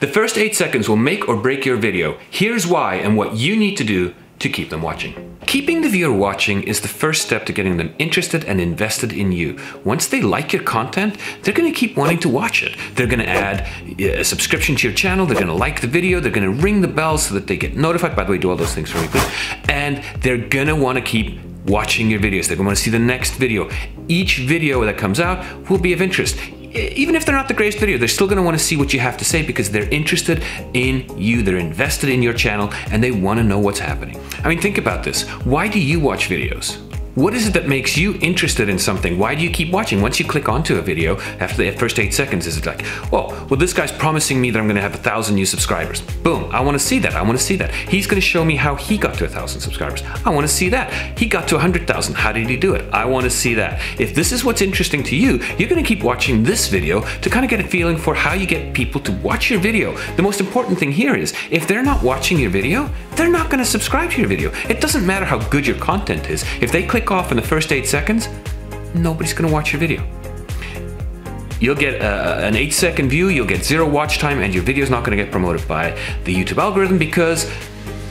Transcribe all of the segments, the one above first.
The first eight seconds will make or break your video. Here's why and what you need to do to keep them watching. Keeping the viewer watching is the first step to getting them interested and invested in you. Once they like your content, they're gonna keep wanting to watch it. They're gonna add a subscription to your channel, they're gonna like the video, they're gonna ring the bell so that they get notified. By the way, do all those things very good. And they're gonna wanna keep watching your videos. They're gonna wanna see the next video. Each video that comes out will be of interest even if they're not the greatest video, they're still gonna wanna see what you have to say because they're interested in you, they're invested in your channel, and they wanna know what's happening. I mean, think about this. Why do you watch videos? What is it that makes you interested in something? Why do you keep watching? Once you click onto a video, after the first eight seconds, is it like, oh, well, this guy's promising me that I'm gonna have a thousand new subscribers. Boom, I wanna see that, I wanna see that. He's gonna show me how he got to a thousand subscribers. I wanna see that. He got to a hundred thousand, how did he do it? I wanna see that. If this is what's interesting to you, you're gonna keep watching this video to kind of get a feeling for how you get people to watch your video. The most important thing here is, if they're not watching your video, they're not gonna subscribe to your video. It doesn't matter how good your content is. If they click off in the first eight seconds, nobody's gonna watch your video. You'll get a, an eight second view, you'll get zero watch time, and your video is not gonna get promoted by the YouTube algorithm because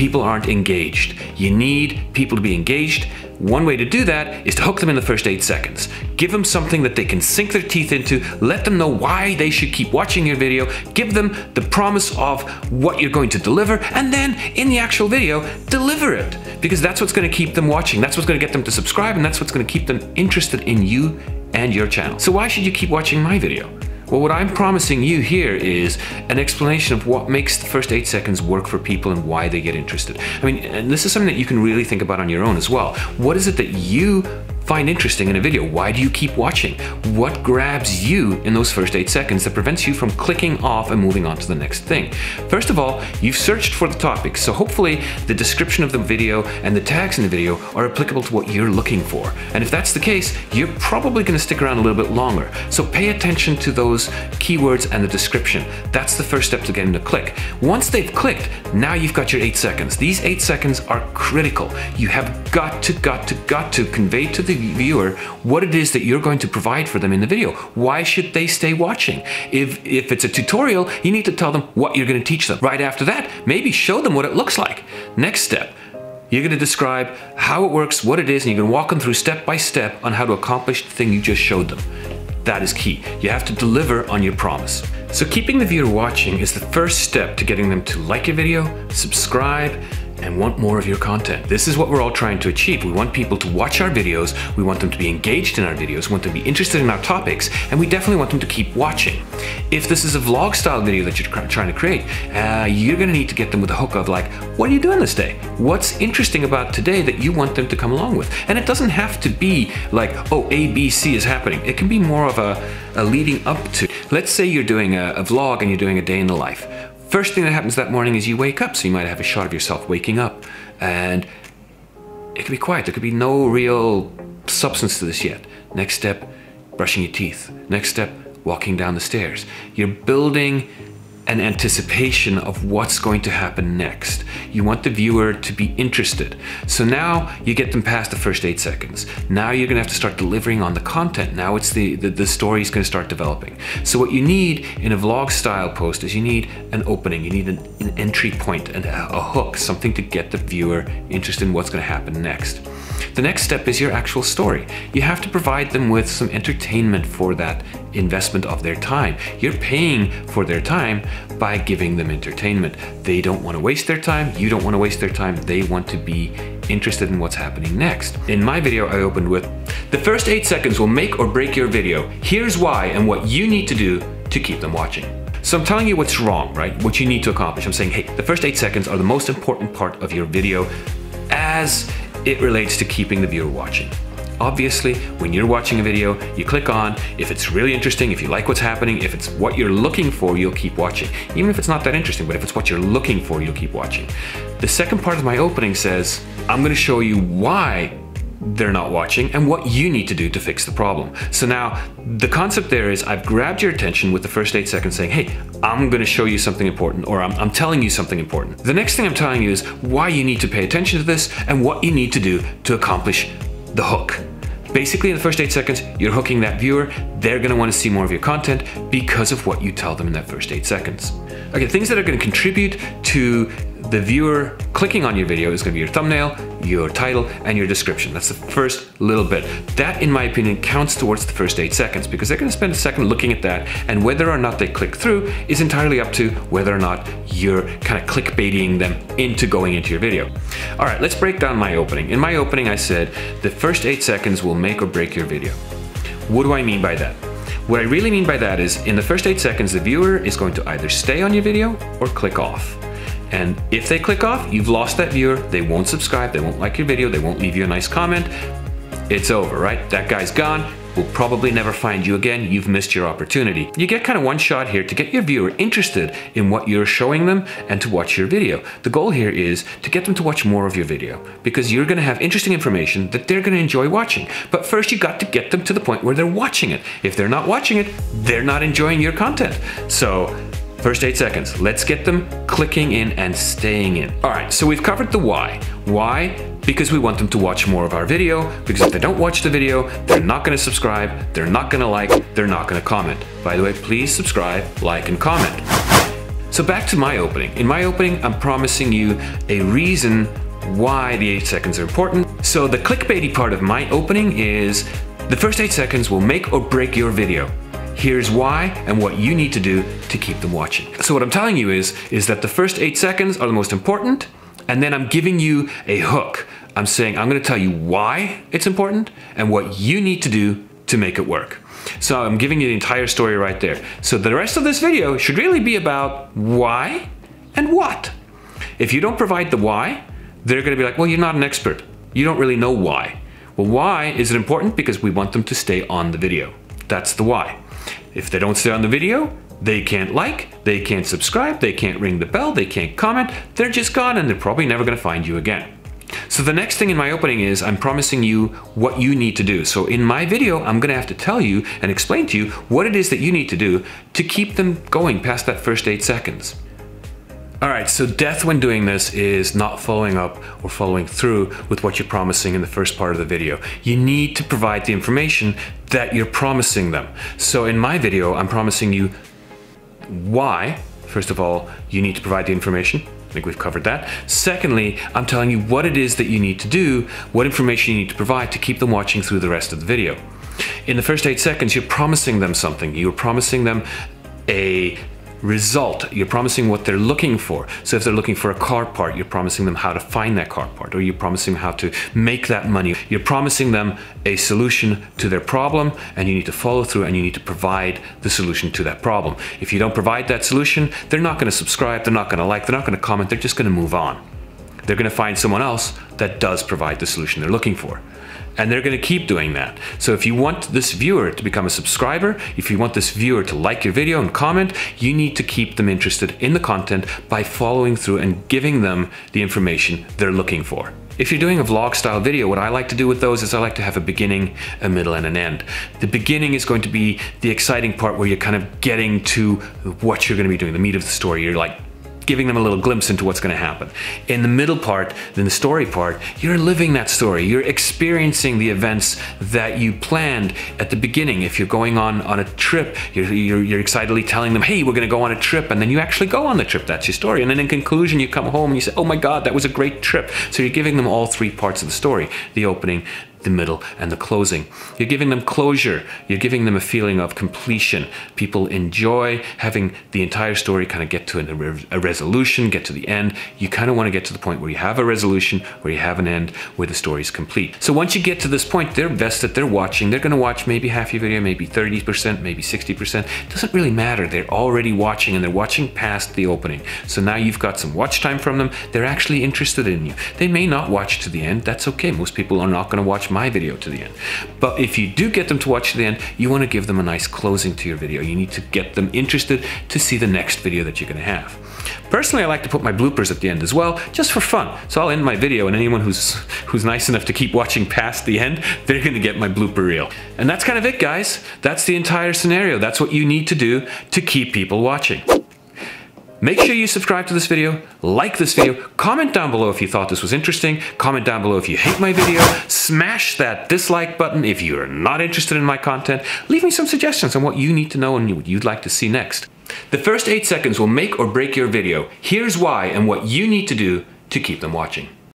people aren't engaged. You need people to be engaged. One way to do that is to hook them in the first eight seconds. Give them something that they can sink their teeth into, let them know why they should keep watching your video, give them the promise of what you're going to deliver, and then in the actual video, deliver it. Because that's what's gonna keep them watching, that's what's gonna get them to subscribe, and that's what's gonna keep them interested in you and your channel. So why should you keep watching my video? Well, what I'm promising you here is an explanation of what makes the first eight seconds work for people and why they get interested. I mean, and this is something that you can really think about on your own as well. What is it that you find interesting in a video? Why do you keep watching? What grabs you in those first eight seconds that prevents you from clicking off and moving on to the next thing? First of all, you've searched for the topic, so hopefully the description of the video and the tags in the video are applicable to what you're looking for. And if that's the case, you're probably gonna stick around a little bit longer. So pay attention to those keywords and the description. That's the first step to getting to click. Once they've clicked, now you've got your eight seconds. These eight seconds are critical. You have got to, got to, got to convey to the viewer what it is that you're going to provide for them in the video. Why should they stay watching? If, if it's a tutorial, you need to tell them what you're going to teach them. Right after that, maybe show them what it looks like. Next step, you're going to describe how it works, what it is, and you're going to walk them through step by step on how to accomplish the thing you just showed them. That is key. You have to deliver on your promise. So keeping the viewer watching is the first step to getting them to like your video, subscribe, and want more of your content. This is what we're all trying to achieve. We want people to watch our videos, we want them to be engaged in our videos, we want them to be interested in our topics, and we definitely want them to keep watching. If this is a vlog style video that you're trying to create, uh, you're gonna need to get them with a hook of like, what are you doing this day? What's interesting about today that you want them to come along with? And it doesn't have to be like, oh, A, B, C is happening. It can be more of a, a leading up to. Let's say you're doing a, a vlog and you're doing a day in the life. First thing that happens that morning is you wake up, so you might have a shot of yourself waking up, and it could be quiet. There could be no real substance to this yet. Next step, brushing your teeth. Next step, walking down the stairs. You're building an anticipation of what's going to happen next. You want the viewer to be interested. So now you get them past the first eight seconds. Now you're gonna have to start delivering on the content. Now it's the, the, the story is gonna start developing. So what you need in a vlog style post is you need an opening, you need an, an entry point, and a, hook, something to get the viewer interested in what's gonna happen next. The next step is your actual story. You have to provide them with some entertainment for that investment of their time. You're paying for their time by giving them entertainment. They don't want to waste their time, you don't want to waste their time, they want to be interested in what's happening next. In my video, I opened with, the first eight seconds will make or break your video. Here's why and what you need to do to keep them watching. So I'm telling you what's wrong, right? What you need to accomplish. I'm saying, hey, the first eight seconds are the most important part of your video as it relates to keeping the viewer watching. Obviously, when you're watching a video, you click on, if it's really interesting, if you like what's happening, if it's what you're looking for, you'll keep watching. Even if it's not that interesting, but if it's what you're looking for, you'll keep watching. The second part of my opening says, I'm gonna show you why they're not watching and what you need to do to fix the problem. So now the concept there is I've grabbed your attention with the first eight seconds saying, hey, I'm gonna show you something important or I'm, I'm, telling you something important. The next thing I'm telling you is why you need to pay attention to this and what you need to do to accomplish the hook. Basically, in the first eight seconds, you're hooking that viewer. They're gonna wanna see more of your content because of what you tell them in that first eight seconds. Okay, things that are gonna contribute to the viewer clicking on your video is going to be your thumbnail, your title, and your description. That's the first little bit. That, in my opinion, counts towards the first eight seconds because they're going to spend a second looking at that, and whether or not they click through is entirely up to whether or not you're kind of clickbaiting them into going into your video. All right, let's break down my opening. In my opening, I said the first eight seconds will make or break your video. What do I mean by that? What I really mean by that is in the first eight seconds, the viewer is going to either stay on your video or click off. And if they click off, you've lost that viewer. They won't subscribe, they won't like your video, they won't leave you a nice comment. It's over, right? That guy's gone. We'll probably never find you again. You've missed your opportunity. You get kind of one shot here to get your viewer interested in what you're showing them and to watch your video. The goal here is to get them to watch more of your video because you're going to have interesting information that they're going to enjoy watching. But first, you've got to get them to the point where they're watching it. If they're not watching it, they're not enjoying your content. So First eight seconds. Let's get them clicking in and staying in. All right, so we've covered the why. Why? Because we want them to watch more of our video, because if they don't watch the video, they're not gonna subscribe, they're not gonna like, they're not gonna comment. By the way, please subscribe, like, and comment. So back to my opening. In my opening, I'm promising you a reason why the eight seconds are important. So the clickbaity part of my opening is the first eight seconds will make or break your video. Here's why and what you need to do to keep them watching. So what I'm telling you is, is that the first eight seconds are the most important, and then I'm giving you a hook. I'm saying I'm gonna tell you why it's important and what you need to do to make it work. So I'm giving you the entire story right there. So the rest of this video should really be about why and what. If you don't provide the why, they're gonna be like, well, you're not an expert. You don't really know why. Well, why is it important? Because we want them to stay on the video. That's the why. If they don't stay on the video, they can't like, they can't subscribe, they can't ring the bell, they can't comment, they're just gone and they're probably never gonna find you again. So the next thing in my opening is I'm promising you what you need to do. So in my video, I'm gonna have to tell you and explain to you what it is that you need to do to keep them going past that first eight seconds. All right, so death when doing this is not following up or following through with what you're promising in the first part of the video. You need to provide the information that you're promising them. So in my video, I'm promising you why, first of all, you need to provide the information. I think we've covered that. Secondly, I'm telling you what it is that you need to do, what information you need to provide to keep them watching through the rest of the video. In the first eight seconds, you're promising them something. You're promising them a result. You're promising what they're looking for. So if they're looking for a car part, you're promising them how to find that car part, or you're promising how to make that money. You're promising them a solution to their problem, and you need to follow through and you need to provide the solution to that problem. If you don't provide that solution, they're not going to subscribe, they're not going to like, they're not going to comment, they're just going to move on. They're going to find someone else that does provide the solution they're looking for and they're going to keep doing that. So if you want this viewer to become a subscriber, if you want this viewer to like your video and comment, you need to keep them interested in the content by following through and giving them the information they're looking for. If you're doing a vlog style video, what I like to do with those is I like to have a beginning, a middle, and an end. The beginning is going to be the exciting part where you're kind of getting to what you're going to be doing, the meat of the story. You're like giving them a little glimpse into what's going to happen. In the middle part, in the story part, you're living that story. You're experiencing the events that you planned at the beginning. If you're going on, on a trip, you're, you're, you're excitedly telling them, hey, we're going to go on a trip, and then you actually go on the trip. That's your story. And then in conclusion, you come home and you say, oh my God, that was a great trip. So you're giving them all three parts of the story, the opening, the middle, and the closing. You're giving them closure. You're giving them a feeling of completion. People enjoy having the entire story kind of get to a resolution, get to the end. You kind of want to get to the point where you have a resolution, where you have an end, where the story is complete. So once you get to this point, they're vested, they're watching, they're going to watch maybe half your video, maybe 30%, maybe 60%. It doesn't really matter. They're already watching and they're watching past the opening. So now you've got some watch time from them. They're actually interested in you. They may not watch to the end. That's okay. Most people are not going to watch my video to the end. But if you do get them to watch to the end, you want to give them a nice closing to your video. You need to get them interested to see the next video that you're going to have. Personally, I like to put my bloopers at the end as well, just for fun. So I'll end my video and anyone who's who's nice enough to keep watching past the end, they're going to get my blooper reel. And that's kind of it, guys. That's the entire scenario. That's what you need to do to keep people watching. Make sure you subscribe to this video, like this video, comment down below if you thought this was interesting, comment down below if you hate my video, smash that dislike button if you're not interested in my content, leave me some suggestions on what you need to know and what you'd like to see next. The first 8 seconds will make or break your video. Here's why and what you need to do to keep them watching.